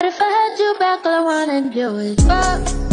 But if I had you back, all I wanna do is fuck,